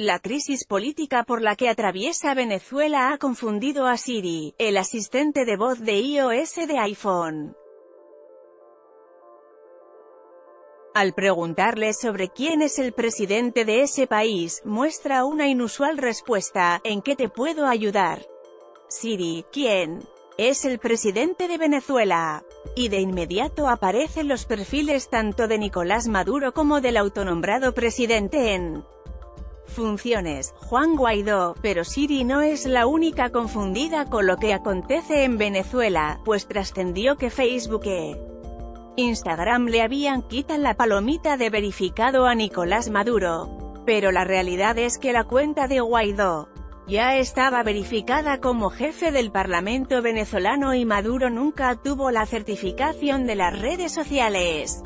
La crisis política por la que atraviesa Venezuela ha confundido a Siri, el asistente de voz de iOS de iPhone. Al preguntarle sobre quién es el presidente de ese país, muestra una inusual respuesta, ¿en qué te puedo ayudar? Siri, ¿quién? Es el presidente de Venezuela. Y de inmediato aparecen los perfiles tanto de Nicolás Maduro como del autonombrado presidente en funciones, Juan Guaidó, pero Siri no es la única confundida con lo que acontece en Venezuela, pues trascendió que Facebook e Instagram le habían quitado la palomita de verificado a Nicolás Maduro. Pero la realidad es que la cuenta de Guaidó ya estaba verificada como jefe del Parlamento venezolano y Maduro nunca tuvo la certificación de las redes sociales.